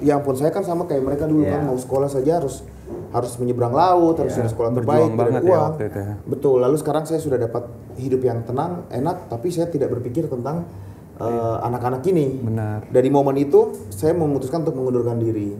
ya ampun saya kan sama kayak mereka dulu Iya. kan mau sekolah saja harus harus menyeberang laut, harus Iya, ada sekolah terbaik, banget ya uang. waktu itu ya. Betul. Lalu sekarang saya sudah dapat hidup yang tenang, enak, tapi saya tidak berpikir tentang eh, anak-anak ini. Benar. Dari momen itu saya memutuskan untuk mengundurkan diri.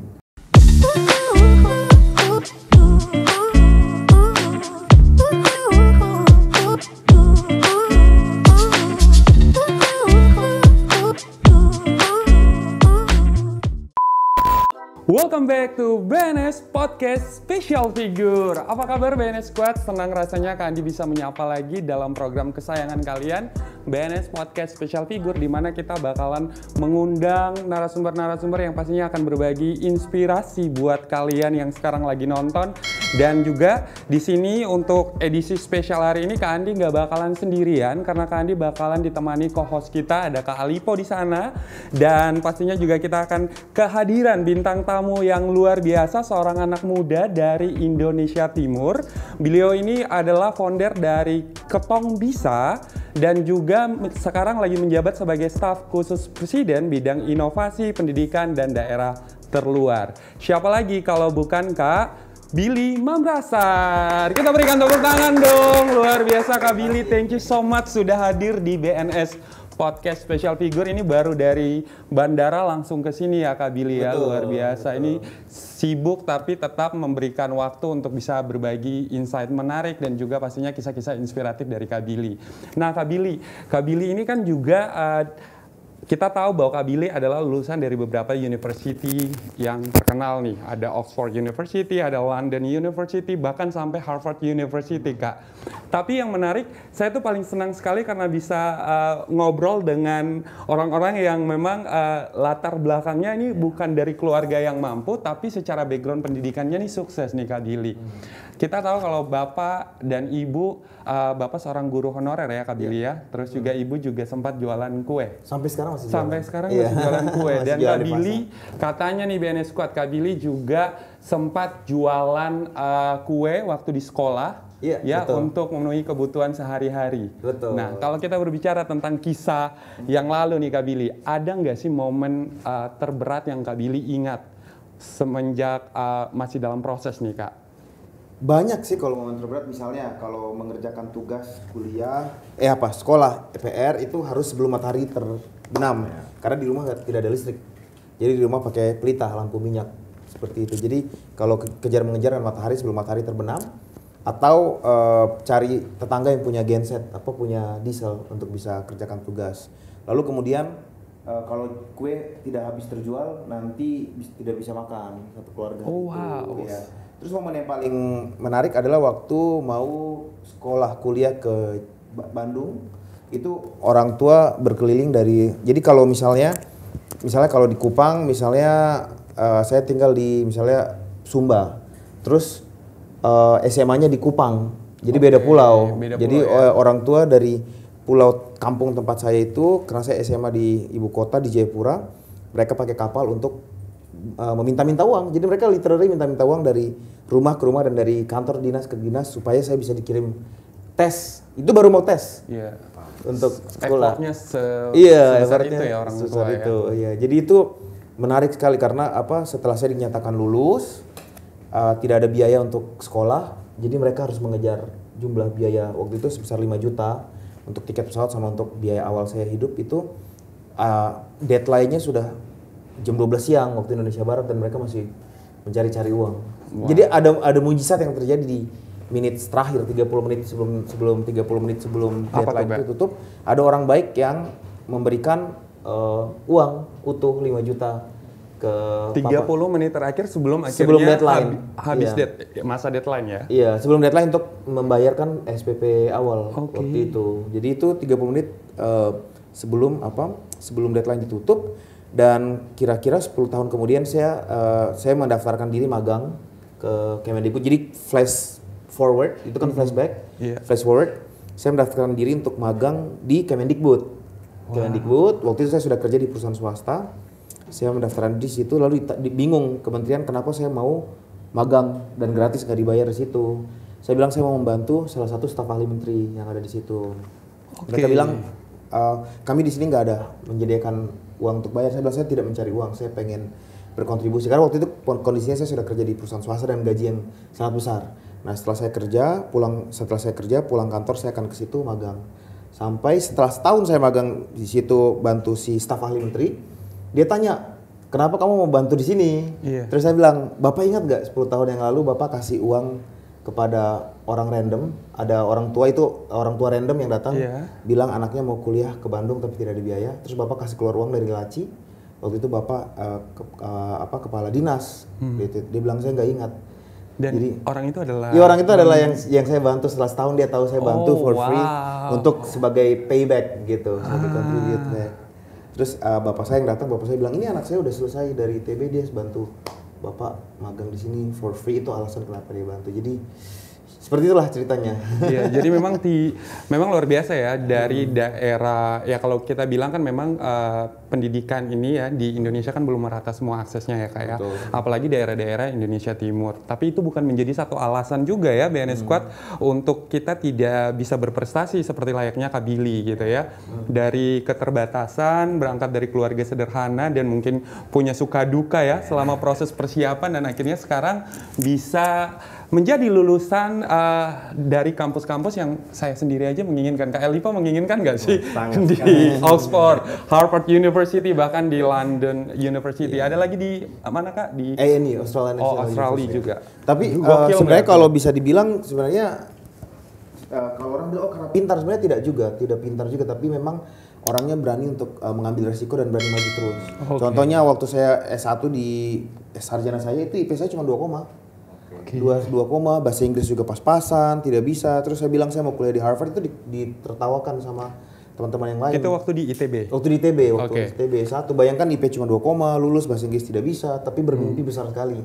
Welcome back to BNS Podcast Special Figure. Apa kabar BNS Squad? Senang rasanya Kak Andi bisa menyapa lagi dalam program kesayangan kalian, BNS Podcast Special Figure, di mana kita bakalan mengundang narasumber-narasumber yang pastinya akan berbagi inspirasi buat kalian yang sekarang lagi nonton. Dan juga di sini untuk edisi spesial hari ini Kak Andi nggak bakalan sendirian karena Kak Andi bakalan ditemani co-host kita ada Kak Alipo di sana dan pastinya juga kita akan kehadiran bintang tamu yang luar biasa seorang anak muda dari Indonesia Timur. Beliau ini adalah founder dari Ketong Bisa dan juga sekarang lagi menjabat sebagai staf khusus presiden bidang inovasi, pendidikan dan daerah terluar. Siapa lagi kalau bukan Kak Billy Mamrasar. Kita berikan tepuk tangan dong. Luar biasa Kak Billy. Thank you so much sudah hadir di BNS Podcast Special Figure ini baru dari bandara langsung ke sini ya Kak Billy ya. Betul, Luar biasa. Ini sibuk tapi tetap memberikan waktu untuk bisa berbagi insight menarik dan juga pastinya kisah-kisah inspiratif dari Kak Billy. Nah Kak Billy, Kak Billy ini kan juga eh, kita tahu bahwa Kak Billy adalah lulusan dari beberapa university yang terkenal nih. Ada Oxford University, ada London University, bahkan sampai Harvard University, Kak. Tapi yang menarik, saya tuh paling senang sekali karena bisa uh, ngobrol dengan orang-orang yang memang uh, latar belakangnya ini bukan dari keluarga yang mampu, tapi secara background pendidikannya nih sukses nih Kak Billy. Kita tahu kalau Bapak dan Ibu, uh, Bapak seorang guru honorer ya Kak Billy ya. Terus juga Ibu juga sempat jualan kue. Sampai sekarang masih Sampai jualan. sekarang Iya. masih jualan kue Masih dan jualan Kak Billy katanya nih BNS Squad Kak Billy juga sempat jualan uh, kue waktu di sekolah Iya, ya betul. untuk memenuhi kebutuhan sehari-hari. Betul. Nah, kalau kita berbicara tentang kisah yang lalu nih Kak Billy, ada nggak sih momen uh, terberat yang Kak Billy ingat semenjak uh, masih dalam proses nih Kak? Banyak sih kalau momen terberat misalnya kalau mengerjakan tugas kuliah eh apa sekolah PR itu harus sebelum matahari terbenam karena di rumah tidak ada listrik. Jadi di rumah pakai pelita lampu minyak seperti itu. Jadi kalau ke- kejar mengejar dengan matahari sebelum matahari terbenam atau eh, cari tetangga yang punya genset apa punya diesel untuk bisa kerjakan tugas. Lalu kemudian eh, kalau kue tidak habis terjual nanti tidak bisa makan satu keluarga. Oh, Itu, wow. ya. Terus momen yang paling menarik adalah waktu mau sekolah kuliah ke Ba- Bandung. Itu orang tua berkeliling dari jadi kalau misalnya misalnya kalau di Kupang misalnya eh, saya tinggal di misalnya Sumba. Terus eh, SMA-nya di Kupang. Jadi beda Oke, pulau. beda jadi pulau ya. eh, orang tua dari pulau kampung tempat saya itu karena saya SMA di ibu kota di Jayapura mereka pakai kapal untuk uh, meminta-minta uang. Jadi mereka literally minta-minta uang dari rumah ke rumah dan dari kantor dinas ke dinas supaya saya bisa dikirim tes. Itu baru mau tes. Iya. untuk sekolah. Effortnya se iya itu ya orang tua ya. itu. Iya jadi itu menarik sekali karena apa setelah saya dinyatakan lulus uh, tidak ada biaya untuk sekolah jadi mereka harus mengejar jumlah biaya waktu itu sebesar 5 juta untuk tiket pesawat sama untuk biaya awal saya hidup itu uh, deadline-nya sudah jam 12 siang waktu Indonesia Barat dan mereka masih mencari-cari uang jadi ada ada mujizat yang terjadi di menit terakhir 30 menit sebelum sebelum 30 menit sebelum Apa deadline itu tutup ada orang baik yang memberikan eh, uang utuh 5 juta ke 30 papa. menit terakhir sebelum akhirnya Sebelum deadline. habi- habis Iya. dead- masa deadline ya. Iya, sebelum deadline untuk membayarkan SPP awal Oke. waktu itu. Jadi itu 30 menit eh, sebelum apa? Sebelum deadline ditutup dan kira-kira 10 tahun kemudian saya eh, saya mendaftarkan diri magang ke Kemendikbud. Jadi flash forward itu kan flashback. Iya. Flash forward saya mendaftarkan diri untuk magang di Kemendikbud. Kemendikbud waktu itu saya sudah kerja di perusahaan swasta. Saya mendaftarkan di situ lalu bingung kementerian kenapa saya mau magang dan gratis nggak dibayar di situ. Saya bilang saya mau membantu salah satu staf ahli menteri yang ada di situ. Mereka Oke. bilang "Eh, kami di sini nggak ada menyediakan uang untuk bayar. Saya bilang saya tidak mencari uang, saya pengen berkontribusi karena waktu itu kon- kondisinya saya sudah kerja di perusahaan swasta dan gaji yang sangat besar. Nah setelah saya kerja pulang setelah saya kerja pulang kantor saya akan ke situ magang sampai setelah setahun saya magang di situ bantu si staf ahli menteri dia tanya kenapa kamu mau bantu di sini? Iya. Terus saya bilang bapak ingat gak 10 tahun yang lalu bapak kasih uang kepada orang random ada orang tua itu orang tua random yang datang Iya. bilang anaknya mau kuliah ke Bandung tapi tidak ada biaya terus bapak kasih keluar uang dari laci waktu itu bapak eh, ke- eh, apa kepala dinas gitu. dia bilang saya nggak ingat Dan Jadi- orang itu adalah Ya orang itu adalah yang yang saya bantu setelah setahun dia tahu saya bantu Oh, for free wow. untuk sebagai payback gitu sebagai Ah. contribute. Terus eh, bapak saya yang datang bapak saya bilang ini anak saya udah selesai dari ITB dia bantu bapak magang di sini for free itu alasan kenapa dia bantu. Jadi seperti itulah ceritanya. Iya, jadi memang di memang luar biasa ya dari daerah ya kalau kita bilang kan memang eh, pendidikan ini ya di Indonesia kan belum merata semua aksesnya ya kayak Betul. apalagi daerah-daerah Indonesia Timur. Tapi itu bukan menjadi satu alasan juga ya BNS Squad untuk kita tidak bisa berprestasi seperti layaknya Kabili gitu ya. Dari keterbatasan berangkat dari keluarga sederhana dan mungkin punya suka duka ya selama proses persiapan dan akhirnya sekarang bisa menjadi lulusan uh, dari kampus-kampus yang saya sendiri aja menginginkan. Kak Elipa menginginkan nggak sih sangat di Oxford, Harvard University, bahkan di London University. Ada lagi di mana kak? Di ANU Australian Oh, Australia University. juga. Tapi nggak sebenarnya kalau bisa dibilang sebenarnya eh, kalau orang bilang oh karena pintar sebenarnya tidak juga, tidak pintar juga tapi memang orangnya berani untuk eh, mengambil resiko dan berani maju terus. Oke. Contohnya waktu saya S1 di eh, sarjana saya itu IP saya cuma 2 koma. Dua, dua koma, bahasa Inggris juga pas-pasan, tidak bisa. Terus saya bilang saya mau kuliah di Harvard itu di- ditertawakan sama teman-teman yang lain. itu waktu di ITB. Waktu di ITB, waktu di ITB satu, bayangkan IP cuma 2 koma, lulus bahasa Inggris tidak bisa, tapi bermimpi besar sekali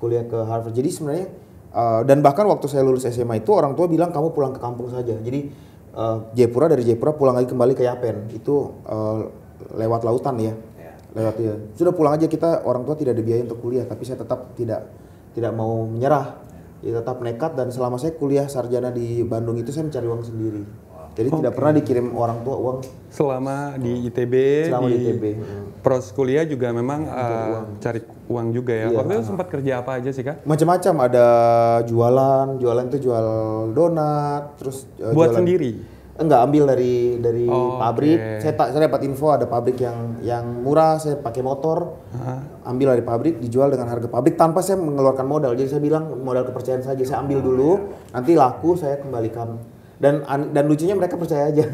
kuliah ke Harvard. Jadi sebenarnya uh, dan bahkan waktu saya lulus SMA itu orang tua bilang kamu pulang ke kampung saja. Jadi uh, Jayapura dari Jayapura pulang lagi kembali ke Yapen itu uh, lewat lautan ya, lewat ya. Sudah pulang aja kita orang tua tidak ada biaya untuk kuliah, tapi saya tetap tidak tidak mau menyerah. Ya, tetap nekat dan selama saya kuliah sarjana di Bandung itu saya mencari uang sendiri. Jadi tidak pernah dikirim orang tua uang Selama di ITB, selama di ITB. pros kuliah juga memang uh, cari uang juga ya. Iya. Waktu itu sempat kerja apa aja sih kak? Macam-macam ada jualan, jualan itu jual donat, terus eh, Buat jualan- sendiri. Enggak, ambil dari dari Oh, pabrik. oke. Saya tak saya dapat info ada pabrik yang yang murah, saya pakai motor. Ambil dari pabrik, dijual dengan harga pabrik tanpa saya mengeluarkan modal. Jadi saya bilang modal kepercayaan saja, saya ambil dulu, nanti laku saya kembalikan. Dan an- dan lucunya mereka percaya aja.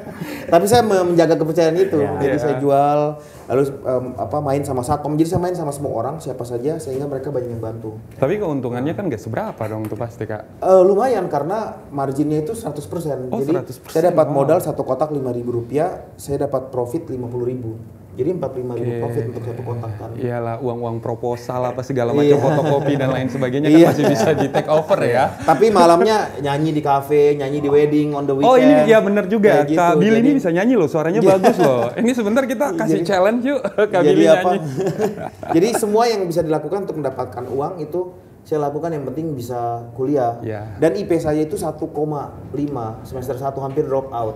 Tapi saya me- menjaga kepercayaan itu. Iya. Jadi Iya. saya jual lalu em, apa main sama satpam. Jadi saya main sama semua orang siapa saja sehingga mereka banyak yang bantu. Tapi keuntungannya kan nggak seberapa dong tuh pasti kak. Eh, lumayan karena marginnya itu 100%. Oh, Jadi 100%, saya dapat wow. modal satu kotak 5.000 rupiah, saya dapat profit 50.000. Jadi 45.000 Oke. profit untuk satu kotak kan. Iyalah uang-uang proposal apa segala Iya. macam fotokopi dan lain sebagainya kan Iya. masih bisa di take over ya. Tapi malamnya nyanyi di cafe, nyanyi di wedding on the weekend. Oh ini ya bener juga, Kayak gitu. Kak Billy ini Jadi- bisa nyanyi loh, suaranya bagus loh. Ini sebentar kita kasih Jadi- challenge yuk, Kak jadi Billy apa? nyanyi. jadi semua yang bisa dilakukan untuk mendapatkan uang itu saya lakukan yang penting bisa kuliah. Ya. Dan IP saya itu 1,5 semester 1 hampir drop out.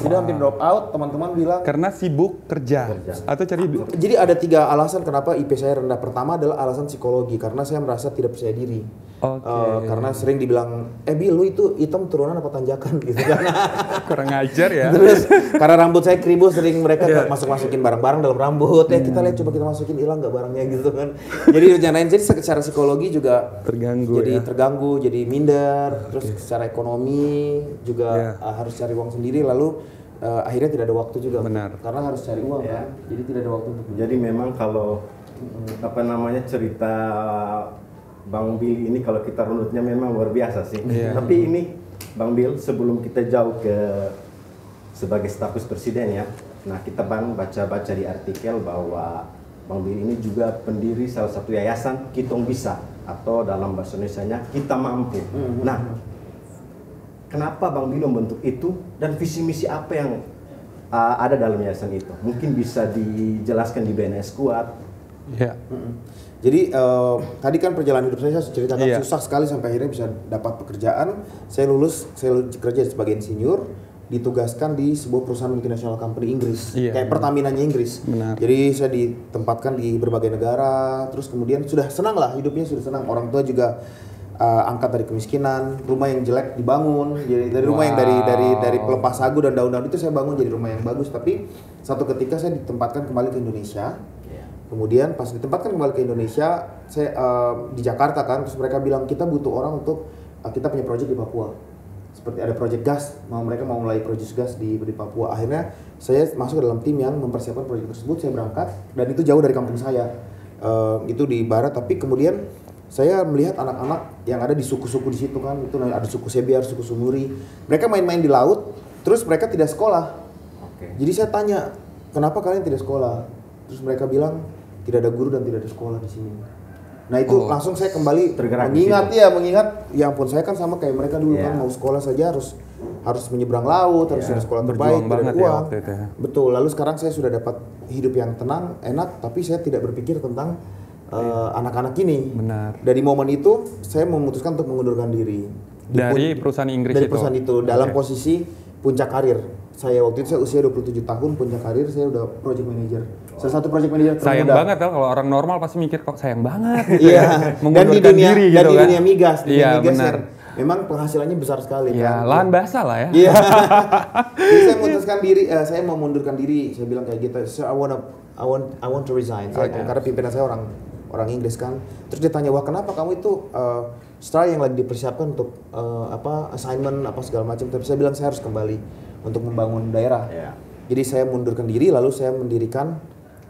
Sudah hampir drop out, teman-teman bilang. Karena sibuk kerja, atau cari Jadi ada tiga alasan kenapa IP saya rendah. Pertama adalah alasan psikologi karena saya merasa tidak percaya diri. Oke. Eh, karena sering dibilang, eh Bil, lu itu hitam turunan apa tanjakan gitu kan. kurang ajar ya. Terus karena rambut saya keribu sering mereka Iya. masuk masukin barang-barang dalam rambut. Ya kita lihat coba kita masukin hilang nggak barangnya gitu kan. Jadi rencanain jadi secara psikologi juga Terganggu jadi ya. terganggu, jadi minder. Terus secara ekonomi juga Iya. eh, harus cari uang sendiri. Lalu eh, akhirnya tidak ada waktu juga. Benar. Karena harus cari uang Iya. kan. Jadi tidak ada waktu untuk Jadi memang kalau apa namanya cerita Bang Bill ini kalau kita runutnya memang luar biasa sih. Iya. Tapi ini Bang Bill sebelum kita jauh ke sebagai status presiden ya. Nah kita bang baca-baca di artikel bahwa Bang Bill ini juga pendiri salah satu yayasan Kitong Bisa atau dalam bahasa Indonesia-nya kita mampu. Nah kenapa Bang Bill membentuk itu dan visi misi apa yang uh, ada dalam yayasan itu? Mungkin bisa dijelaskan di BNS Kuat. Ya. Jadi eh, tadi kan perjalanan hidup saya saya ceritakan Iya. susah sekali sampai akhirnya bisa dapat pekerjaan. Saya lulus, saya lulus kerja sebagai insinyur. ditugaskan di sebuah perusahaan multinasional company Inggris, Iya. kayak Pertamina-nya Inggris. Benar. Jadi saya ditempatkan di berbagai negara, terus kemudian sudah senang lah hidupnya sudah senang. Orang tua juga uh, angkat dari kemiskinan, rumah yang jelek dibangun. Jadi dari rumah yang dari dari dari pelepas sagu dan daun-daun itu saya bangun jadi rumah yang bagus. Tapi satu ketika saya ditempatkan kembali ke Indonesia. Kemudian pas ditempatkan kembali ke Indonesia, saya uh, di Jakarta kan, terus mereka bilang kita butuh orang untuk uh, kita punya proyek di Papua. Seperti ada proyek gas, mau mereka mau mulai proyek gas di, di Papua. Akhirnya saya masuk ke dalam tim yang mempersiapkan proyek tersebut. Saya berangkat dan itu jauh dari kampung saya. Uh, itu di barat, tapi kemudian saya melihat anak-anak yang ada di suku-suku di situ kan, itu ada suku Sebiar, suku Sumuri. Mereka main-main di laut, terus mereka tidak sekolah. Oke. Jadi saya tanya, kenapa kalian tidak sekolah? Terus mereka bilang tidak ada guru dan tidak ada sekolah di sini. Nah itu Oh. langsung saya kembali Tergerak di mengingat ya, mengingat ya ampun saya kan sama kayak mereka dulu Iya. kan mau sekolah saja harus harus menyeberang laut, harus Iya. ada sekolah terbaik, banget ya uang. waktu itu ya. Betul. Lalu sekarang saya sudah dapat hidup yang tenang, enak, tapi saya tidak berpikir tentang eh, anak-anak ini. Benar. Dari momen itu saya memutuskan untuk mengundurkan diri. Di Dari pun- perusahaan Inggris dari itu? perusahaan itu dalam Oke. posisi puncak karir. Saya waktu itu saya usia 27 tahun puncak karir saya udah project manager. Salah satu project manager Sayang termuda. banget ya kalau orang normal pasti mikir kok sayang banget. Iya. dan di dunia diri dan gitu di kan. dunia migas, di Iya, dunia migas benar. yang memang penghasilannya besar sekali Iya, kan. lahan basah lah ya. Iya. Jadi saya memutuskan diri, eh, saya mau mundurkan diri. Saya bilang kayak gitu. So I wanna, I want, I want to resign. Saya- Oke. Karena pimpinan saya orang orang Inggris kan. Terus dia tanya, wah kenapa kamu itu eh, setelah yang lagi dipersiapkan untuk eh, apa assignment apa segala macam. Tapi saya bilang saya harus kembali untuk membangun daerah. Iya. Jadi saya mundurkan diri, lalu saya mendirikan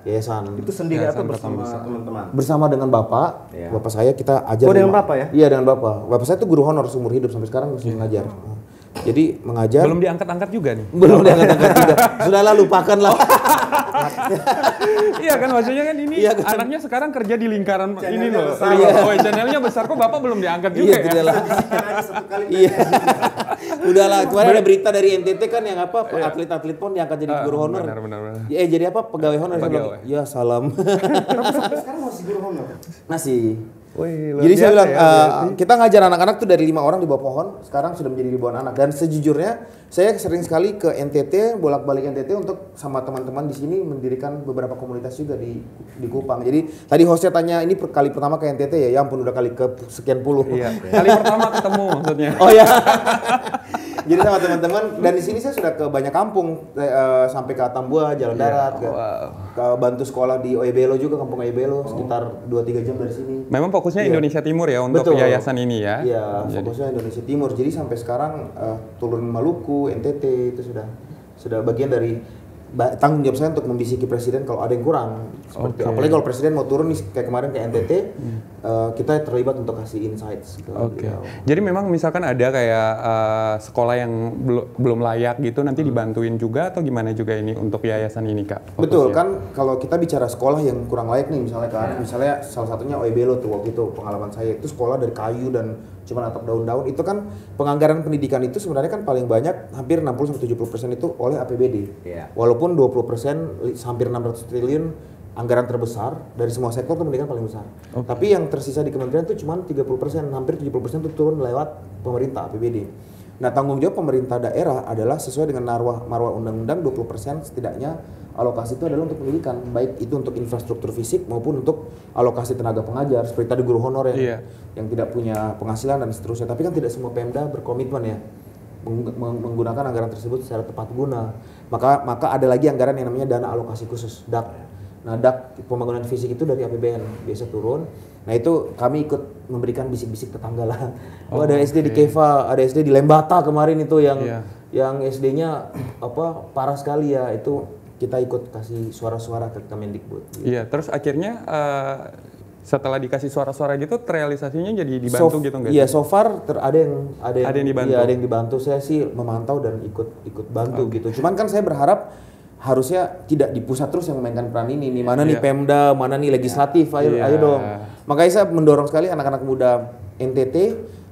yayasan. Itu sendiri Yayasan atau Pertama bersama teman-teman? bersama dengan bapak, Iya. bapak saya kita ajar. Oh, dengan bapak ya? Iya dengan bapak. Bapak saya itu guru honor seumur hidup sampai sekarang masih mengajar. Jadi mengajar. Belum diangkat-angkat juga nih. belum diangkat-angkat juga. Sudahlah lupakan lah. iya kan maksudnya kan ini Iya kan? anaknya sekarang kerja di lingkaran ini loh. besar. Iya. Oh, channelnya besar kok Bapak belum diangkat juga iya, ya. sudahlah. Iya. Udahlah, kemarin ada berita dari NTT kan yang apa atlet-atlet pon diangkat jadi Ah, guru honor. benar, benar, benar. Ya, eh jadi apa pegawai honor Pegawai. Ya salam. Sekarang masih guru honor. Masih. Wih, Jadi saya bilang ya, berarti. kita ngajar anak-anak tuh dari lima orang di bawah pohon, sekarang sudah menjadi ribuan anak. Dan sejujurnya saya sering sekali ke NTT, bolak-balik NTT untuk sama teman-teman di sini mendirikan beberapa komunitas juga di di Kupang. Jadi tadi hostnya tanya ini per- kali pertama ke NTT ya, ya ampun udah kali ke sekian puluh. Iya. Kali pertama ketemu maksudnya. Oh ya. Jadi sama teman-teman dan di sini saya sudah ke banyak kampung eh, eh, sampai ke Atambua, Jalan Darat, ke, wow. ke bantu sekolah di Oebelo juga kampung Oebelo sekitar 2-3 jam dari sini. Memang fokusnya Iya. Indonesia Timur ya untuk Betul. yayasan ini ya. Iya, fokusnya Indonesia Timur. Jadi sampai sekarang eh, turun Maluku, NTT itu sudah sudah bagian dari tanggung jawab saya untuk membisiki presiden kalau ada yang kurang. Seperti Hmm. apalagi kalau presiden mau turun nih kayak kemarin ke NTT, eh, kita terlibat untuk kasih insights ke Oke. beliau. Jadi memang misalkan ada kayak eh, sekolah yang belu- belum layak gitu nanti dibantuin juga atau gimana juga ini untuk yayasan ini Kak? Betul Fokusnya? kan kalau kita bicara sekolah yang kurang layak nih misalnya kan misalnya salah satunya Oebelo tuh waktu itu pengalaman saya itu sekolah dari kayu dan cuma atap daun-daun itu kan penganggaran pendidikan itu sebenarnya kan paling banyak hampir 60 sampai 70% itu oleh APBD. Iya. Walaupun 20% li- hampir 600 triliun anggaran terbesar dari semua sektor pendidikan paling besar. Tapi yang tersisa di kementerian itu cuma 30%, hampir 70% itu turun lewat pemerintah APBD. Nah, tanggung jawab pemerintah daerah adalah sesuai dengan marwah marwah undang-undang 20% setidaknya alokasi itu adalah untuk pendidikan, baik itu untuk infrastruktur fisik maupun untuk alokasi tenaga pengajar seperti tadi guru honor yang Iya. yang tidak punya penghasilan dan seterusnya. Tapi kan tidak semua Pemda berkomitmen ya meng- meng- menggunakan anggaran tersebut secara tepat guna. Maka maka ada lagi anggaran yang namanya dana alokasi khusus DAK. Nah, DAK pembangunan fisik itu dari APBN biasa turun. Nah, itu kami ikut memberikan bisik-bisik tetangga lah. Oh, ada SD di Keva, ada SD di Lembata kemarin itu yang Iya. yang SD-nya apa parah sekali ya. Itu kita ikut kasih suara-suara ke Kemendikbud. Iya, terus akhirnya eh, setelah dikasih suara-suara gitu terrealisasinya jadi dibantu So- gitu nggak? Iya, so far ter- ada yang ada yang, Ada yang dibantu. iya, ada yang dibantu. Saya sih memantau dan ikut ikut bantu gitu. Cuman kan saya berharap harusnya tidak di pusat terus yang memainkan peran ini. Nih mana nih Iya. Pemda, mana nih legislatif, ayo Iya. ayo dong. Makanya saya mendorong sekali anak-anak muda NTT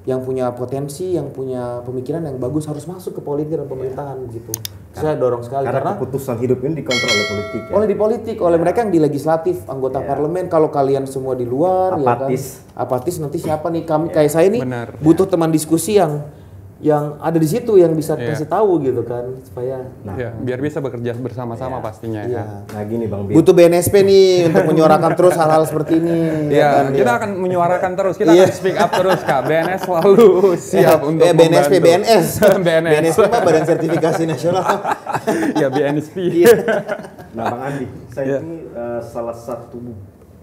yang punya potensi, yang punya pemikiran yang bagus harus masuk ke politik dan pemerintahan gitu. Saya dorong sekali Karena karena keputusan hidup ini dikontrol oleh politik ya. oleh di politik, oleh mereka yang di legislatif, anggota Ya. parlemen. Kalau kalian semua di luar, Apatis. ya kan, apatis nanti siapa nih kami kayak saya nih Benar. butuh teman diskusi yang yang ada di situ yang bisa Iya. kasih tahu gitu kan supaya Nah, Ya, biar bisa bekerja bersama-sama pastinya iya. ya. nah gini Bang Bil. butuh BNSP nih untuk menyuarakan terus hal-hal seperti ini Iya, kan, kita ya. akan menyuarakan terus, kita Iya. akan speak up terus kak. BNS selalu siap untuk eh, BNSP membantu. BNS BNS. BNSP mah Badan Sertifikasi Nasional ya BNSP. Iya. Nah Bang Andi, saya Iya. ini eh, salah satu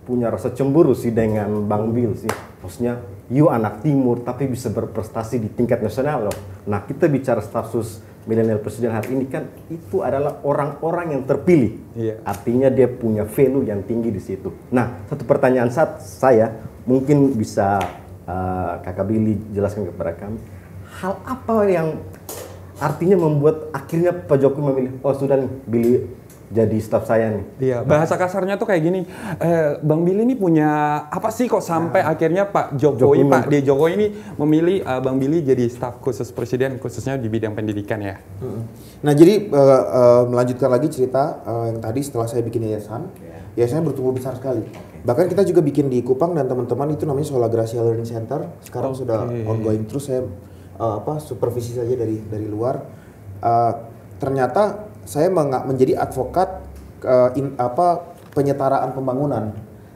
punya rasa cemburu sih dengan Bang Bil sih. Maksudnya, you anak timur tapi bisa berprestasi di tingkat nasional loh. Nah kita bicara status milenial presiden hari ini kan itu adalah orang-orang yang terpilih. Iya. Artinya dia punya value yang tinggi di situ. Nah satu pertanyaan saat saya mungkin bisa eh, kakak Billy jelaskan kepada kami. Hal apa yang artinya membuat akhirnya Pak Jokowi memilih oh sudah nih Billy jadi staf saya nih. Iya, bahasa kasarnya tuh kayak gini. Eh, Bang Billy ini punya apa sih kok sampai akhirnya Pak Jokowi, Jokowi Pak D Jokowi ini memilih eh, Bang Billy jadi staf khusus presiden khususnya di bidang pendidikan ya. Nah jadi eh, eh, melanjutkan lagi cerita eh, yang tadi setelah saya bikin yayasan, yayasannya bertumbuh besar sekali. Bahkan kita juga bikin di Kupang dan teman-teman itu namanya Sola Gracia Learning Center. Sekarang sudah ongoing terus saya eh, apa supervisi saja dari dari luar. Eh, ternyata saya menjadi advokat eh, in- apa penyetaraan pembangunan.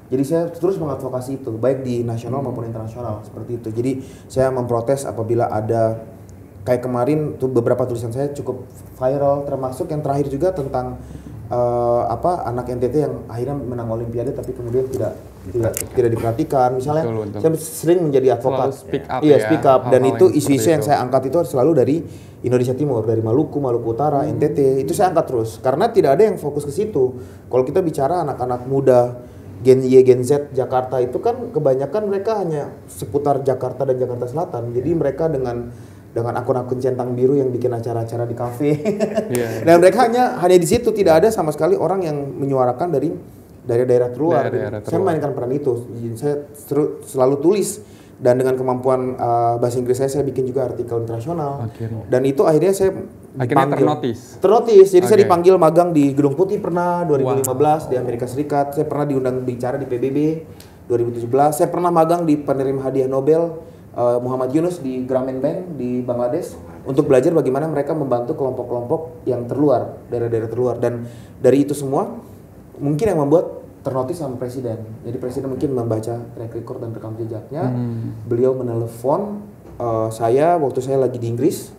Jadi saya terus mengadvokasi itu baik di nasional maupun internasional seperti itu. Jadi saya memprotes apabila ada kayak kemarin tuh beberapa tulisan saya cukup viral termasuk yang terakhir juga tentang eh, apa anak NTT yang akhirnya menang olimpiade tapi kemudian tidak tidak tidak diperhatikan. Misalnya Betul, betul. saya sering menjadi advokat. Selalu speak up iya ya, speak up. Dan hal-hal itu yang isu-isu yang itu. saya angkat itu selalu dari Indonesia Timur dari Maluku Maluku Utara NTT itu saya angkat terus. Karena tidak ada yang fokus ke situ. Kalau kita bicara anak-anak muda Gen Y, Gen Z Jakarta itu kan kebanyakan mereka hanya seputar Jakarta dan Jakarta Selatan. Jadi mereka dengan dengan akun-akun centang biru yang bikin acara-acara di kafe. Iya. dan mereka hanya hanya di situ tidak ada sama sekali orang yang menyuarakan dari daerah-daerah terluar. Daerah-daerah Saya terluar. mainkan peran itu. Saya seru- selalu tulis dan dengan kemampuan uh, bahasa Inggris saya saya bikin juga artikel internasional. Akhirnya. Dan itu akhirnya saya Akhirnya ternotis. Ternotis. Jadi saya Oke. dipanggil magang di Gedung Putih pernah 2015 di Amerika Serikat. Saya pernah diundang bicara di PBB 2017. Saya pernah magang di penerima hadiah Nobel eh, Muhammad Yunus di Grameen Bank di Bangladesh untuk belajar bagaimana mereka membantu kelompok-kelompok yang terluar, daerah-daerah terluar dan dari itu semua mungkin yang membuat ternotis sama presiden. Jadi presiden mungkin membaca track record dan rekam jejaknya. Hmm. Beliau menelepon eh, saya waktu saya lagi di Inggris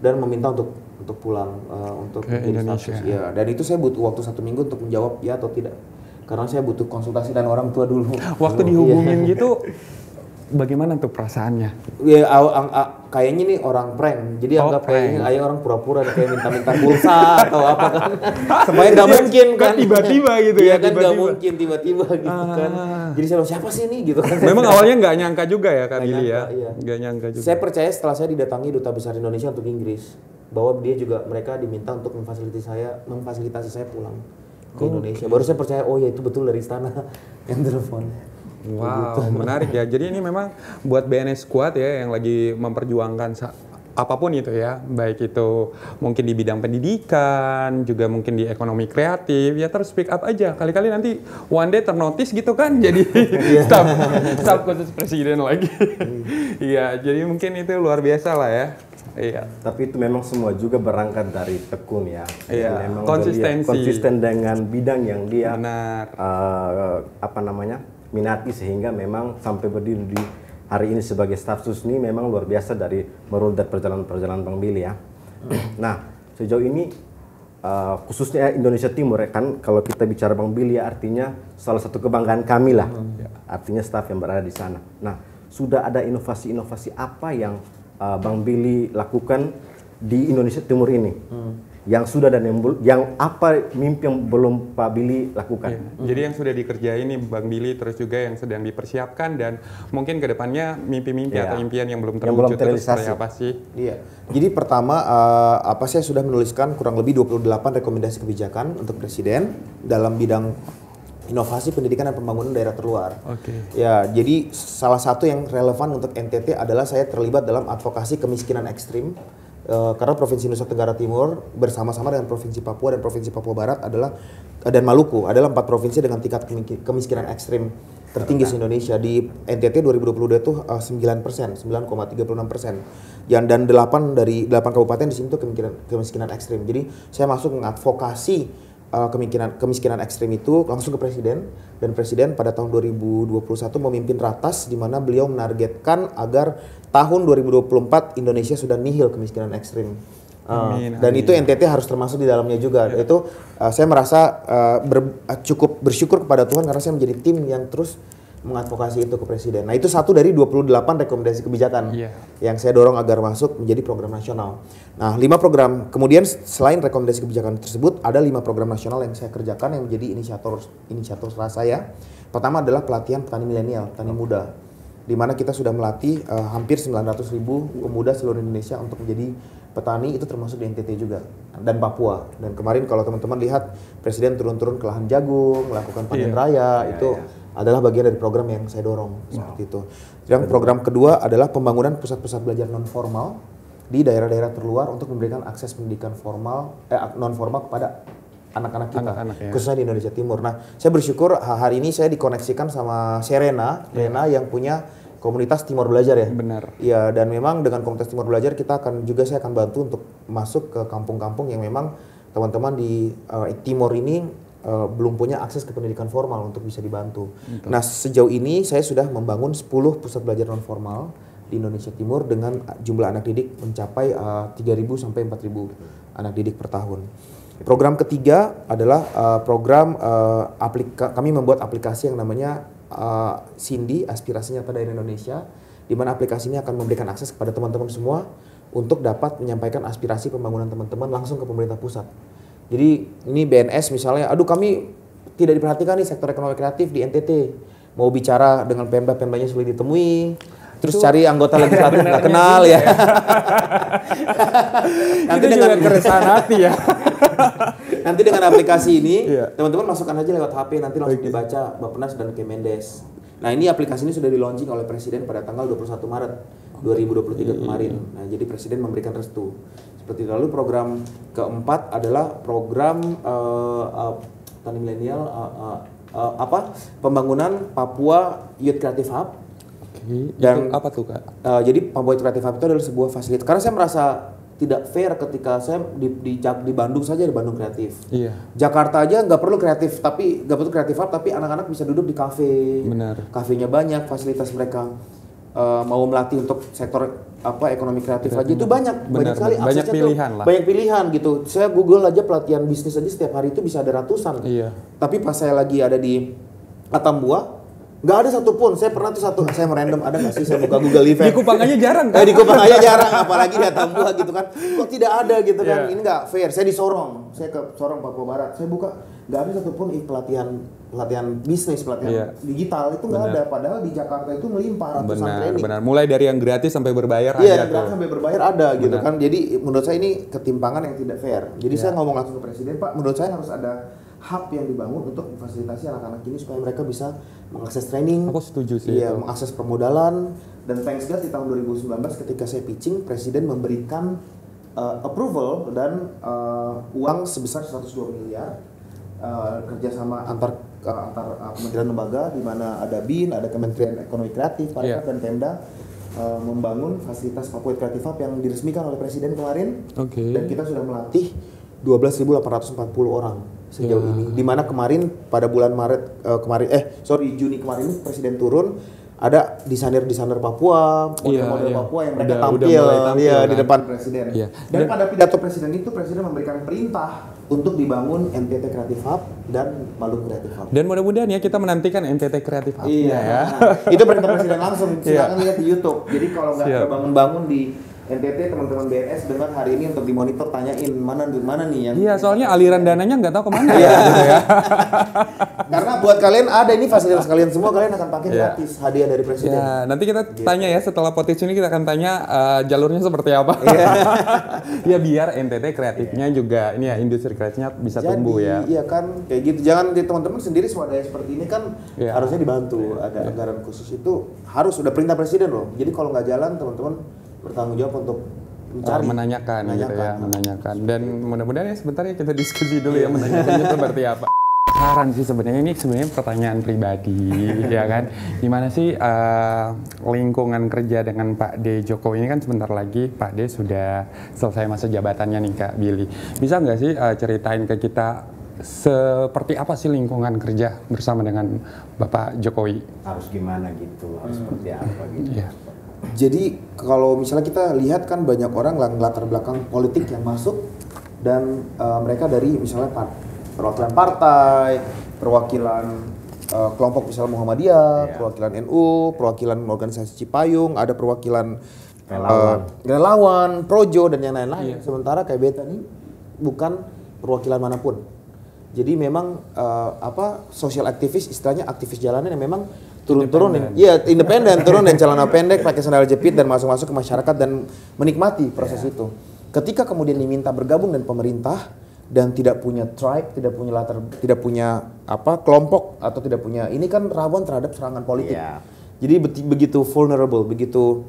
dan meminta untuk untuk pulang eh, untuk Ke Indonesia. status. Ya, dan itu saya butuh waktu satu minggu untuk menjawab ya atau tidak. Karena saya butuh konsultasi dan orang tua dulu. Waktu Dulu, dihubungin iya. gitu, bagaimana tuh perasaannya? Ya, aw- ang- a- kayaknya nih orang prank. Jadi Oh, anggap kayaknya ayah orang pura-pura kayak minta-minta pulsa atau apa kan. Supaya nggak mungkin kan. Kan tiba-tiba gitu Iya ya, kan nggak tiba-tiba. mungkin tiba-tiba gitu kan. Ah. Jadi saya bilang, siapa sih ini gitu kan. Memang awalnya nggak nyangka juga ya Kak Nggak Billy ya? nyangka, iya. Nggak nyangka juga. Saya percaya setelah saya didatangi duta besar Indonesia untuk Inggris bahwa dia juga mereka diminta untuk memfasilitasi saya memfasilitasi saya pulang ke Indonesia. Baru saya percaya oh ya itu betul dari istana yang telepon. Wow, menarik ya. Jadi ini memang buat BNS Squad ya yang lagi memperjuangkan apa pun itu ya, baik itu mungkin di bidang pendidikan, juga mungkin di ekonomi kreatif, ya terus speak up aja. Kali-kali nanti one day ternotis gitu kan, jadi staf staf khusus presiden lagi. Iya, jadi mungkin itu luar biasa lah ya. Iya. Tapi itu memang semua juga berangkat dari tekun ya. Iya, memang konsistensi. dia konsisten dengan bidang yang dia Benar. eh, apa namanya minati sehingga memang sampai berdiri di hari ini sebagai staf susni memang luar biasa dari merudat perjalanan-perjalanan Bang Billy ya. nah sejauh ini eh, khususnya Indonesia Timur ya kan kalau kita bicara Bang Billy ya artinya salah satu kebanggaan kami lah. Artinya staf yang berada di sana. Nah sudah ada inovasi-inovasi apa yang eh, Bang Billy lakukan di Indonesia Timur ini? Yang sudah dan yang yang apa mimpi yang belum Pak Billy lakukan? Iya. Jadi yang sudah dikerjain nih Bang Billy terus juga yang sedang dipersiapkan dan mungkin ke depannya mimpi-mimpi Iya. atau impian yang belum Yang belum terwujud terrealisasi. apa sih? Iya. Jadi pertama eh, apa saya sudah menuliskan kurang lebih 28 rekomendasi kebijakan untuk presiden dalam bidang inovasi pendidikan dan pembangunan daerah terluar. Oke. Ya, jadi salah satu yang relevan untuk NTT adalah saya terlibat dalam advokasi kemiskinan ekstrim. Eh, karena Provinsi Nusa Tenggara Timur bersama-sama dengan Provinsi Papua dan Provinsi Papua Barat adalah eh, dan Maluku adalah empat provinsi dengan tingkat kemiskinan ekstrim tertinggi se Indonesia di NTT 2022 itu uh, 9 persen, 9,36 persen. Yang dan 8 dari 8 kabupaten di sini tuh kemiskinan, kemiskinan ekstrim. Jadi saya masuk mengadvokasi uh, kemiskinan kemiskinan ekstrim itu langsung ke presiden dan presiden pada tahun 2021 memimpin ratas di mana beliau menargetkan agar tahun 2024 Indonesia sudah nihil kemiskinan ekstrim. Uh, Amin, dan amin. itu NTT harus termasuk di dalamnya juga. Itu uh, saya merasa uh, ber- uh, cukup bersyukur kepada Tuhan karena saya menjadi tim yang terus mengadvokasi itu ke presiden. Nah, itu satu dari 28 rekomendasi kebijakan Iya. yang saya dorong agar masuk menjadi program nasional. Nah, lima program. Kemudian selain rekomendasi kebijakan tersebut, ada lima program nasional yang saya kerjakan yang menjadi inisiator inisiator saya. Pertama adalah pelatihan petani milenial, petani muda, di mana kita sudah melatih eh, hampir 900 ribu pemuda seluruh Indonesia untuk menjadi petani itu termasuk di NTT juga dan Papua. Dan kemarin kalau teman-teman lihat Presiden turun-turun ke lahan jagung, melakukan panen Iya. raya, itu adalah bagian dari program yang saya dorong seperti itu. Dan program kedua adalah pembangunan pusat-pusat belajar non formal di daerah-daerah terluar untuk memberikan akses pendidikan formal eh non formal kepada anak-anak kita Anak-anak, ya. khususnya di Indonesia Timur. Nah, saya bersyukur ha- hari ini saya dikoneksikan sama Serena, Serena yang punya komunitas Timur Belajar ya. Benar. Iya, dan memang dengan komunitas Timur Belajar kita akan juga saya akan bantu untuk masuk ke kampung-kampung yang memang teman-teman di eh, Timur ini eh, belum punya akses ke pendidikan formal untuk bisa dibantu. Nah, sejauh ini saya sudah membangun 10 pusat belajar non formal di Indonesia Timur dengan jumlah anak didik mencapai eh, 3.000 sampai 4.000 anak didik per tahun. Program ketiga adalah eh, program eh, aplika kami membuat aplikasi yang namanya eh, Cindy Aspirasi Nyata Daerah Indonesia di mana aplikasi ini akan memberikan akses kepada teman-teman semua untuk dapat menyampaikan aspirasi pembangunan teman-teman langsung ke pemerintah pusat. Jadi ini BNS misalnya, aduh kami tidak diperhatikan nih sektor ekonomi kreatif di NTT. Mau bicara dengan Pemda-pemdanya sulit ditemui. Terus cari anggota legislatif nggak kenal ya. Itu juga keresahan hati ya. nanti dengan aplikasi ini Iya. teman-teman masukkan aja lewat HP nanti langsung dibaca Bappenas dan Kemendes. Nah ini aplikasi ini sudah di launching oleh Presiden pada tanggal 21 Maret 2023 kemarin. Nah jadi Presiden memberikan restu. Seperti lalu program keempat adalah program eh, eh, tani milenial eh, eh, eh, apa pembangunan Papua Youth Creative Hub Oke, Dan- itu apa tuh kak? Uh, jadi Papua Creative Hub itu adalah sebuah fasilitas. Karena saya merasa tidak fair ketika saya di, di, di Bandung saja di Bandung Kreatif. Iya. Jakarta aja nggak perlu kreatif, tapi nggak perlu kreatif hub, tapi anak-anak bisa duduk di kafe. Benar. Kafenya banyak, fasilitas mereka uh, mau melatih untuk sektor apa ekonomi kreatif aja itu banyak, banyak Benar, sekali banyak aksesnya tuh. pilihan lah. Banyak pilihan gitu. Saya Google aja pelatihan bisnis aja setiap hari itu bisa ada ratusan. Iya. Tapi pas saya lagi ada di Atambua, nggak ada satupun. Saya pernah tuh satu, saya merandom ada nggak sih saya buka Google Event. Di Kupang aja jarang Eh, kan? di Kupang aja jarang, apalagi di Atambua gitu kan. Kok tidak ada gitu kan? Iya. Ini nggak fair. Saya di Sorong, saya ke Sorong Papua Barat. Saya buka, nggak ada satupun pelatihan pelatihan bisnis, pelatihan Iya. digital itu nggak ada. Padahal di Jakarta itu melimpah ratusan Benar, training. benar. Mulai dari yang gratis sampai berbayar Iya, ada yang gratis sampai berbayar ada gitu Benar. kan. Jadi menurut saya ini ketimpangan yang tidak fair. Jadi Iya. saya ngomong langsung ke presiden, Pak, menurut saya harus ada hub yang dibangun untuk memfasilitasi anak-anak ini supaya mereka bisa mengakses training. Aku setuju sih Iya, itu. mengakses permodalan dan thanks God di tahun 2019 ketika saya pitching, presiden memberikan uh, approval dan uh, uang sebesar 102 miliar uh, kerjasama antar antar uh, kementerian lembaga di mana ada BIN, ada Kementerian Ekonomi Kreatif, Pariwisata Iya. dan Pemda uh, membangun fasilitas Papua Creative Hub yang diresmikan oleh presiden kemarin Oke. dan kita sudah melatih 12.840 orang sejauh Ya. ini. Di mana kemarin pada bulan Maret eh, kemarin eh sorry Juni kemarin presiden turun ada desainer-desainer Papua, model-model iya. Papua yang mereka Udah- udah tampil, mulai tampil, ya, di kan? depan presiden. Iya. Dan, Dan- pada pidato presiden itu presiden memberikan perintah untuk dibangun NTT Creative Hub dan Maluku Creative Hub. Dan mudah-mudahan ya kita menantikan NTT Kreatif Hub Iya, ya. itu perintah presiden langsung. Silakan lihat di YouTube. Jadi kalau nggak bangun-bangun di NTT teman-teman BNS dengar hari ini untuk dimonitor tanyain mana di mana nih yang Iya, soalnya aliran dananya nggak tahu ke mana Iya. ya. gitu ya. Karena buat kalian ada ini fasilitas kalian semua kalian akan pakai Iya. gratis hadiah dari presiden. Ya, nanti kita tanya ya setelah podcast ini kita akan tanya eh, jalurnya seperti apa. Iya. ya biar NTT kreatifnya juga ini ya industri kreatifnya bisa Jadi, tumbuh ya. Iya kan kayak gitu. Jangan di teman-teman sendiri swadaya seperti ini kan Iya. harusnya dibantu. Ada anggaran khusus itu harus udah perintah presiden loh. Jadi kalau nggak jalan teman-teman bertanggung jawab untuk Eh, mencari menanyakan, gitu ya, Menanyakan. menanyakan. Dan mudah-mudahan ya sebentar ya kita diskusi dulu ya menanyakannya seperti apa. penasaran sih sebenarnya ini sebenarnya pertanyaan pribadi ya kan. Gimana sih uh, lingkungan kerja dengan Pak D Jokowi ini kan sebentar lagi Pak D sudah selesai masa jabatannya nih Kak Billy. Bisa nggak sih uh, ceritain ke kita seperti apa sih lingkungan kerja bersama dengan Bapak Jokowi? Harus gimana gitu, harus seperti apa gitu. Iya. Jadi kalau misalnya kita lihat kan banyak orang latar belakang politik yang masuk dan uh, mereka dari misalnya par- perwakilan partai, perwakilan uh, kelompok misalnya Muhammadiyah, Iya. perwakilan NU, perwakilan organisasi Cipayung, ada perwakilan Relawan. uh, relawan, projo dan yang lain-lain. Iya. Sementara kayak beta nih bukan perwakilan mana pun. Jadi memang uh, apa sosial aktivis istilahnya aktivis jalanan yang memang turun-turun iya independen turun dan celana pendek pakai sandal jepit dan masuk-masuk ke masyarakat dan menikmati proses itu. Ketika kemudian diminta bergabung dengan pemerintah dan tidak punya tribe, tidak punya latar, tidak punya apa kelompok atau tidak punya ini kan rawan terhadap serangan politik. Iya. Jadi begitu vulnerable, begitu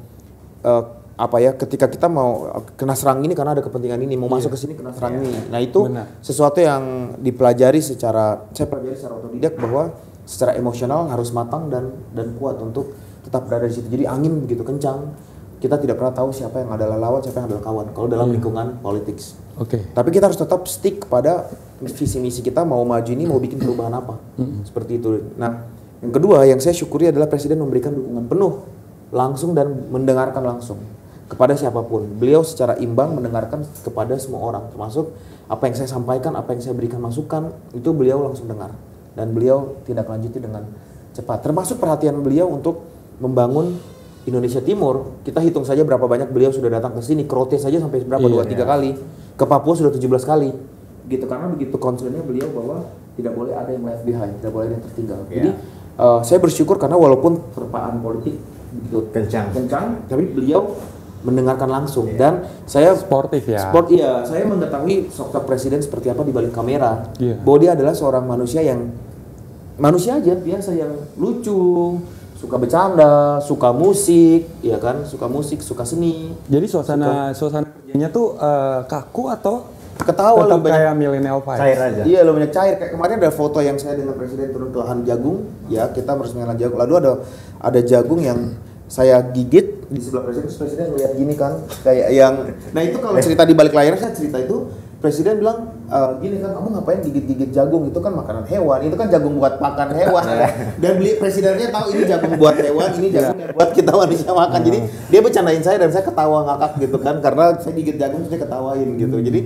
eh, apa ya ketika kita mau eh, kena serang ini karena ada kepentingan ini, mau masuk ke sini kena serang ini. Nah, itu Benar. sesuatu yang dipelajari secara saya pelajari secara otodidak bahwa secara emosional harus matang dan dan kuat untuk tetap berada di situ. Jadi angin begitu kencang, kita tidak pernah tahu siapa yang adalah lawan, siapa yang adalah kawan kalau dalam lingkungan politik. Oke. Tapi kita harus tetap stick kepada visi misi kita mau maju ini mau bikin perubahan apa. Seperti itu. Nah, yang kedua yang saya syukuri adalah presiden memberikan dukungan penuh langsung dan mendengarkan langsung kepada siapa pun. Beliau secara imbang mendengarkan kepada semua orang termasuk apa yang saya sampaikan, apa yang saya berikan masukan itu beliau langsung dengar dan beliau tidak lanjuti dengan cepat. Termasuk perhatian beliau untuk membangun Indonesia Timur. Kita hitung saja berapa banyak beliau sudah datang ke sini. Krote saja sampai berapa Iya. dua tiga kali. Ke Papua sudah 17 kali. Gitu karena begitu concernnya beliau bahwa tidak boleh ada yang left behind, tidak boleh ada yang tertinggal. Iya. Jadi eh, saya bersyukur karena walaupun terpaan politik begitu Kencang. kencang, tapi beliau mendengarkan langsung dan saya Sportif ya. Sport iya, saya mengetahui sosok presiden seperti apa di balik kamera. Iya. Bahwa dia adalah seorang manusia yang manusia aja biasa yang lucu, suka bercanda, suka musik, ya kan, suka musik, suka seni. Jadi suasana suasana kerjanya tuh eh, kaku atau Ketawa tetap lebih banyak kayak millennial vibes? Cair aja. Iya, lo banyak cair. Kayak kemarin ada foto yang saya dengan presiden turun ke lahan jagung, ya kita meresmikan lahan jagung. Lalu ada ada jagung yang saya gigit di sebelah presiden, terus presiden ngeliat gini kan, kayak yang. Nah itu kalau cerita di balik layar saya cerita itu presiden bilang "E, gini kan kamu ngapain gigit-gigit jagung? Itu kan makanan hewan itu kan jagung buat makan hewan. Dan beli presidennya tahu ini jagung buat hewan ini jagung yang buat kita manusia makan. Jadi dia bercandain saya dan saya ketawa ngakak gitu kan karena saya gigit jagung terus dia ketawain gitu. Jadi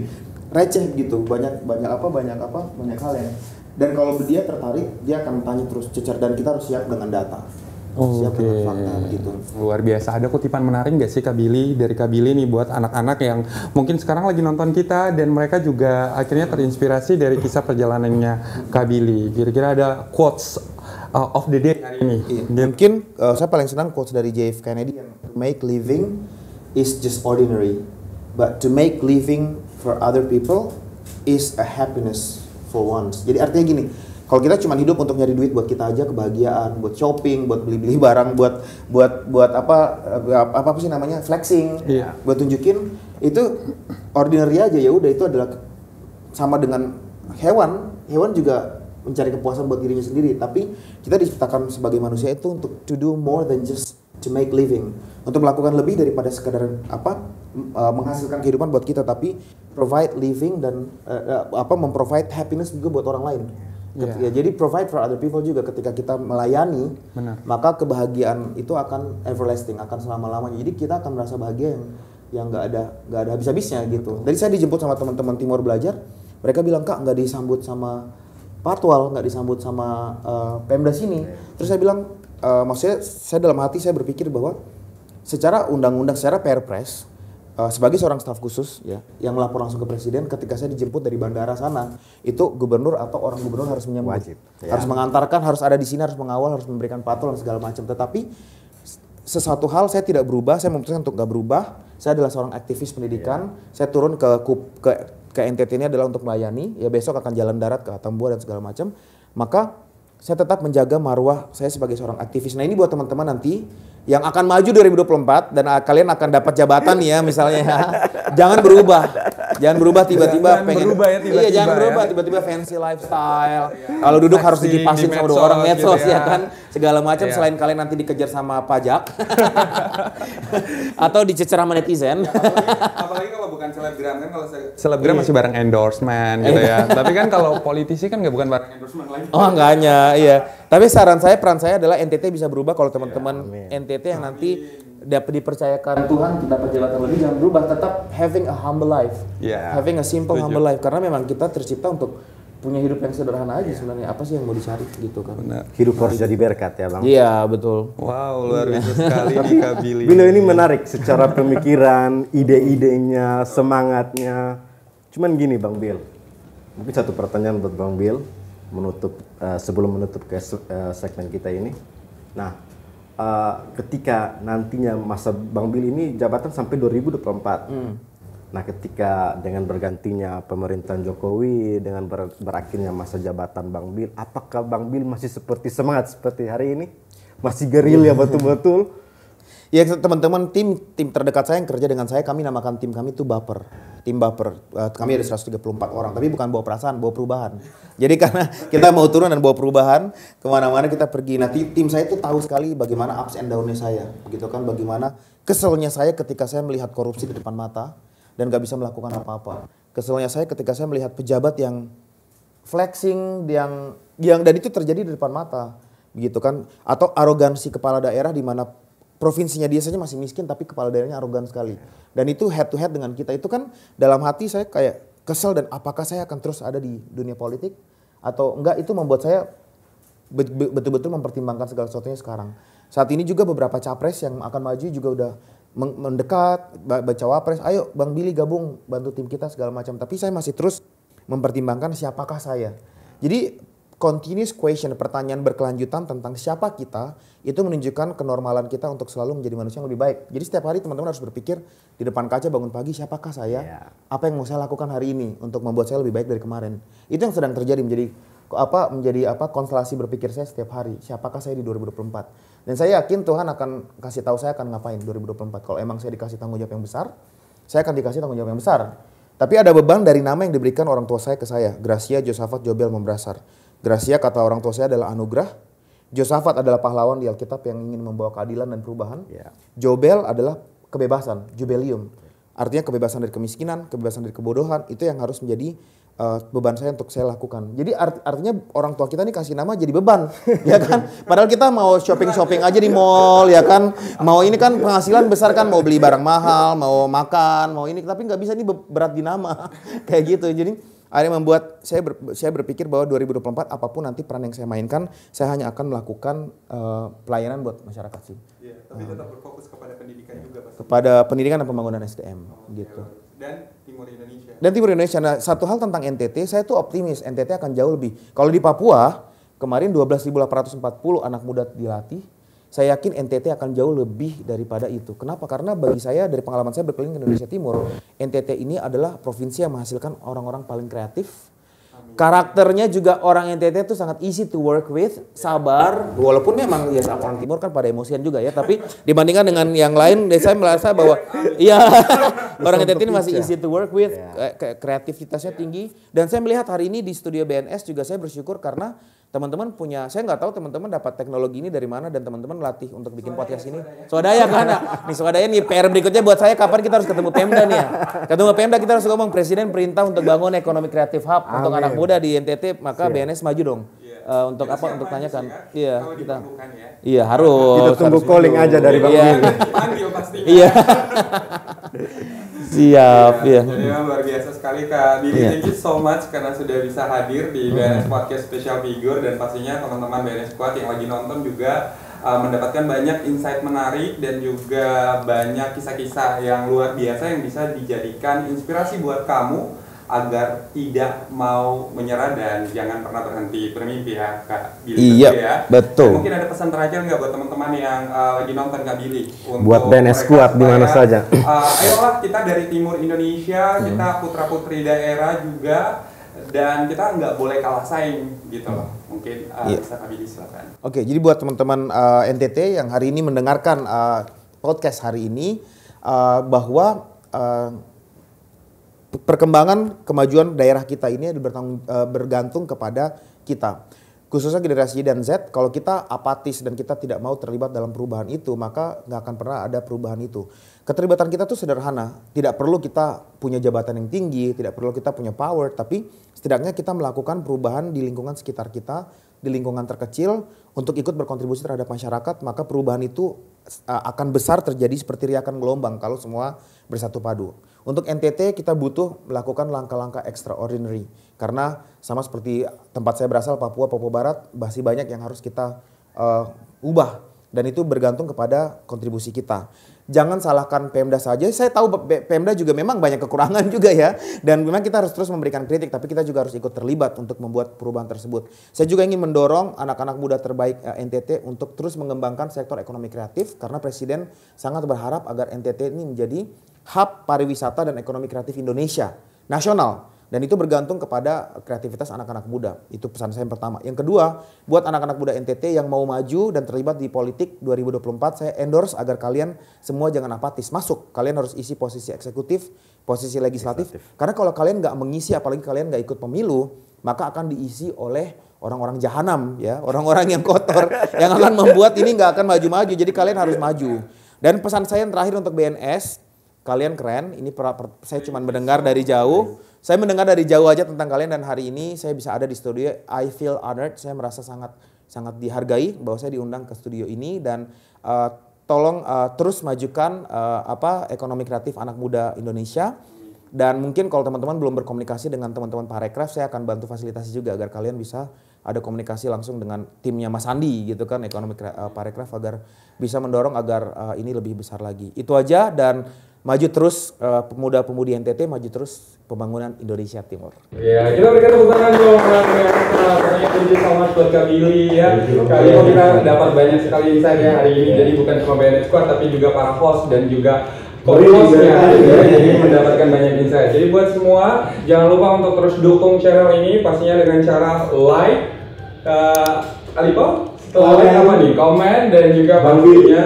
receh gitu banyak banyak apa banyak apa banyak hal yang dan kalau dia tertarik dia akan tanya terus cecer dan kita harus siap dengan data siap Oke, dengan fakta gitu luar biasa. Ada kutipan menarik nggak sih Kak Billy dari Kak Billy nih buat anak-anak yang mungkin sekarang lagi nonton kita dan mereka juga akhirnya terinspirasi dari kisah perjalanannya Kak Billy. Kira-kira ada quotes uh, of the day hari ini. Iya. Mungkin uh, saya paling senang quotes dari JF Kennedy yang to make living is just ordinary, but to make living for other people is a happiness for once. Jadi artinya gini, kalau kita cuma hidup untuk nyari duit buat kita aja kebahagiaan, buat shopping, buat beli-beli barang, buat buat buat apa apa apa sih namanya flexing, Iya. buat tunjukin itu ordinary aja. Ya udah itu adalah sama dengan hewan. Hewan juga mencari kepuasan buat dirinya sendiri. Tapi kita diciptakan sebagai manusia itu untuk to do more than just to make living. Untuk melakukan lebih daripada sekadar apa uh, menghasilkan kehidupan buat kita tapi provide living dan uh, apa memprovide happiness juga buat orang lain Iya. ya, jadi provide for other people juga ketika kita melayani Benar. maka kebahagiaan itu akan everlasting akan selama lamanya jadi kita akan merasa bahagia yang yang nggak ada nggak ada habis-habisnya gitu. Jadi saya dijemput sama teman-teman timur belajar mereka bilang kak nggak disambut sama patwal nggak disambut sama eh, pemda sini. Terus saya bilang eh, maksudnya saya dalam hati saya berpikir bahwa secara undang-undang secara perpres eh, sebagai seorang staf khusus ya yang melapor langsung ke presiden ketika saya dijemput dari bandara sana itu gubernur atau orang gubernur harus menyambut. Wajib, ya. harus mengantarkan harus ada di sini harus mengawal harus memberikan patrol dan segala macam. Tetapi sesuatu hal saya tidak berubah saya memutuskan untuk nggak berubah. Saya adalah seorang aktivis pendidikan. Saya turun ke ke ke NTT ini adalah untuk melayani. Ya besok akan jalan darat ke Atambua dan segala macam. Maka saya tetap menjaga marwah saya sebagai seorang aktivis nah ini buat teman-teman nanti yang akan maju 2024 dan kalian akan dapat jabatan ya misalnya ya. jangan berubah jangan berubah tiba-tiba Jangan pengen berubah ya tiba-tiba iya jangan ya. berubah tiba-tiba fancy lifestyle kalau duduk harus dikipasin di sama dua orang medsos gitu ya. ya. kan segala macam Iya. selain kalian nanti dikejar sama pajak atau dicecer sama netizen apalagi kalau bukan selebgram kan kalau se- Selebgram masih bareng endorsement gitu ya. Tapi kan kalau politisi kan nggak bukan bareng endorsement lagi Oh enggaknya, iya. Tapi saran saya, peran saya adalah NTT bisa berubah kalau teman-teman NTT yang nanti dapat dipercayakan Tuhan dapat jabatan lebih jangan berubah, tetap having a humble life, Iya. having a simple Setuju. humble life. Karena memang kita tercipta untuk punya hidup yang sederhana aja sebenarnya. Apa sih yang mau dicari gitu kan? Benar. Hidup harus jadi berkat ya bang. Iya betul. Wow, luar biasa sekali nih Kak Billy. Beliau ini menarik secara pemikiran, ide-idenya, semangatnya. Cuman gini Bang Bill, mungkin satu pertanyaan buat Bang Bill menutup eh, sebelum menutup ke eh, segmen kita ini. Nah, eh, ketika nantinya masa Bang Bill ini jabatan sampai 2024. Nah, ketika dengan bergantinya pemerintahan Jokowi dengan ber- berakhirnya masa jabatan Bang Bill, apakah Bang Bill masih seperti semangat seperti hari ini? Masih gerilya betul-betul? Ya teman-teman tim tim terdekat saya yang kerja dengan saya kami namakan tim kami itu baper. Tim baper. Eh, kami ada 134 orang tapi bukan bawa perasaan, bawa perubahan. Jadi karena kita mau turun dan bawa perubahan ke mana-mana kita pergi. Nah tim, saya itu tahu sekali bagaimana ups and down-nya saya. Gitu kan bagaimana keselnya saya ketika saya melihat korupsi di depan mata dan gak bisa melakukan apa-apa. Keselnya saya ketika saya melihat pejabat yang flexing yang yang dan itu terjadi di depan mata gitu kan atau arogansi kepala daerah di mana provinsinya dia saja masih miskin tapi kepala daerahnya arogan sekali dan itu head to head dengan kita itu kan dalam hati saya kayak kesel dan apakah saya akan terus ada di dunia politik atau enggak itu membuat saya be- be- betul-betul mempertimbangkan segala sesuatunya sekarang. Saat ini juga beberapa capres yang akan maju juga udah mendekat ba- baca wapres, ayo Bang Billy gabung bantu tim kita segala macam. Tapi saya masih terus mempertimbangkan siapakah saya. Jadi continuous question, pertanyaan berkelanjutan tentang siapa kita itu menunjukkan kenormalan kita untuk selalu menjadi manusia yang lebih baik. Jadi setiap hari teman-teman harus berpikir di depan kaca bangun pagi siapakah saya? Ya. Apa yang mau saya lakukan hari ini untuk membuat saya lebih baik dari kemarin? Itu yang sedang terjadi menjadi apa menjadi apa konstelasi berpikir saya setiap hari. Siapakah saya di 2024? Dan saya yakin Tuhan akan kasih tahu saya akan ngapain 2024. Kalau emang saya dikasih tanggung jawab yang besar, saya akan dikasih tanggung jawab yang besar. Tapi ada beban dari nama yang diberikan orang tua saya ke saya. Gracia, Josafat, Jobel, Membrasar. Gracia kata orang tua saya adalah anugerah. Josafat adalah pahlawan di Alkitab yang ingin membawa keadilan dan perubahan. Ya. Jobel adalah kebebasan, jubelium. Artinya kebebasan dari kemiskinan, kebebasan dari kebodohan, itu yang harus menjadi uh, beban saya untuk saya lakukan. Jadi art- artinya orang tua kita nih kasih nama jadi beban, ya kan? Padahal kita mau shopping-shopping aja di mall, ya kan? Mau ini kan penghasilan besar kan, mau beli barang mahal, mau makan, mau ini, tapi nggak bisa ini be- berat di nama, kayak gitu. Jadi akhirnya membuat saya ber- saya berpikir bahwa 2024 apa pun nanti peran yang saya mainkan, saya hanya akan melakukan uh, pelayanan buat masyarakat sih Iya, tapi tetap berfokus kepada pendidikan juga pasti. kepada pendidikan dan pembangunan SDM gitu. Dan Timur Indonesia. Dan Timur Indonesia, nah satu hal tentang NTT, saya tuh optimis NTT akan jauh lebih. Kalau di Papua, kemarin 12.840 anak muda dilatih, saya yakin NTT akan jauh lebih daripada itu. Kenapa? Karena bagi saya dari pengalaman saya berkeliling ke Indonesia Timur, NTT ini adalah provinsi yang menghasilkan orang-orang paling kreatif. Karakternya juga orang NTT itu sangat easy to work with, sabar. Walaupun memang ya orang Timur kan pada emosian juga ya, tapi dibandingkan dengan yang lain, saya merasa bahwa iya orang NTT ini masih easy to work with, ke- kreativitasnya tinggi. Dan saya melihat hari ini di studio BNS juga saya bersyukur karena teman-teman punya, saya nggak tahu teman-teman dapat teknologi ini dari mana dan teman-teman latih untuk bikin podcast ini. Swadaya kan? Nih swadaya nih PR berikutnya buat saya kapan kita harus ketemu Pemda nih ya. Ketemu Pemda kita harus ngomong presiden perintah untuk bangun ekonomi kreatif hub untuk anak muda di NTT, maka BNS maju dong. Eh, untuk apa? Untuk tanyakan. Iya, Kalau kita. ya. Iya, harus. Kita tunggu harus calling dulu. aja dari Bang Iya. Billy. Panggil pasti. Iya. Siap, iya. Jadi memang luar biasa sekali Kak Billy. Iya. Thank you so much karena sudah bisa hadir di BNS Podcast Special Figure dan pastinya teman-teman BNS Squad yang lagi nonton juga uh, mendapatkan banyak insight menarik dan juga banyak kisah-kisah yang luar biasa yang bisa dijadikan inspirasi buat kamu agar tidak mau menyerah dan jangan pernah berhenti bermimpi ya Kak Billy Iya, ya. betul. Dan mungkin ada pesan terakhir nggak buat teman-teman yang uh, lagi nonton Kak Billy? Untuk Buat mereka Squad di mana saja. uh, ayolah kita dari timur Indonesia, kita putra putri daerah juga dan kita nggak boleh kalah saing gitu loh. Mungkin uh, Iya. bisa Kak Billy silakan. Oke, jadi buat teman-teman uh, NTT yang hari ini mendengarkan uh, podcast hari ini uh, bahwa uh, perkembangan kemajuan daerah kita ini eh, bergantung kepada kita. Khususnya generasi dan Z, kalau kita apatis dan kita tidak mau terlibat dalam perubahan itu, maka nggak akan pernah ada perubahan itu. Keterlibatan kita tuh sederhana, tidak perlu kita punya jabatan yang tinggi, tidak perlu kita punya power, tapi setidaknya kita melakukan perubahan di lingkungan sekitar kita, di lingkungan terkecil, untuk ikut berkontribusi terhadap masyarakat, maka perubahan itu uh, akan besar terjadi seperti riakan gelombang kalau semua bersatu padu. Untuk NTT kita butuh melakukan langkah-langkah extraordinary karena sama seperti tempat saya berasal Papua Papua Barat masih banyak yang harus kita uh, ubah dan itu bergantung kepada kontribusi kita. Jangan salahkan Pemda saja. Saya tahu Pemda juga memang banyak kekurangan juga ya. Dan memang kita harus terus memberikan kritik, tapi kita juga harus ikut terlibat untuk membuat perubahan tersebut. Saya juga ingin mendorong anak-anak muda terbaik eh, NTT untuk terus mengembangkan sektor ekonomi kreatif karena Presiden sangat berharap agar NTT ini menjadi hub pariwisata dan ekonomi kreatif Indonesia nasional. Dan itu bergantung kepada kreativitas anak-anak muda. Itu pesan saya yang pertama. Yang kedua, buat anak-anak muda NTT yang mau maju dan terlibat di politik 2024, saya endorse agar kalian semua jangan apatis. Masuk, kalian harus isi posisi eksekutif, posisi legislatif. legislatif. Karena kalau kalian nggak mengisi, apalagi kalian nggak ikut pemilu, maka akan diisi oleh orang-orang jahanam ya, orang-orang yang kotor yang akan membuat ini nggak akan maju-maju. Jadi kalian harus maju. Dan pesan saya yang terakhir untuk BNS, kalian keren. Ini per, per, saya cuma mendengar dari jauh saya mendengar dari jauh aja tentang kalian dan hari ini saya bisa ada di studio. I feel honored. Saya merasa sangat sangat dihargai bahwa saya diundang ke studio ini dan uh, tolong uh, terus majukan uh, apa ekonomi kreatif anak muda Indonesia. Dan mungkin kalau teman-teman belum berkomunikasi dengan teman-teman Parekraf, saya akan bantu fasilitasi juga agar kalian bisa ada komunikasi langsung dengan timnya Mas Andi gitu kan ekonomi uh, Parekraf agar bisa mendorong agar uh, ini lebih besar lagi. Itu aja dan maju terus uh, pemuda-pemudi NTT maju terus pembangunan Indonesia Timur. Ya, kita berikan tepuk tangan dong you so much buat Kak Billy ya. Kali ini kita dapat banyak sekali insight ya hari ini. Jadi bukan cuma BNS Squad tapi juga para host dan juga co-hostnya. ya, jadi mendapatkan banyak insight. Jadi buat semua jangan lupa untuk terus dukung channel ini pastinya dengan cara like uh, Alipo setelah like apa nih? Komen dan juga pastinya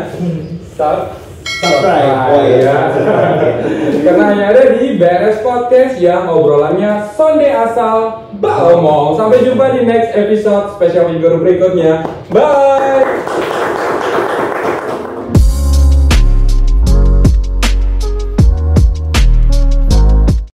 subscribe subscribe. Oh iya. Karena hanya ada di BRS Podcast yang obrolannya sonde asal Omong. Sampai jumpa di next episode spesial minggu berikutnya. Bye.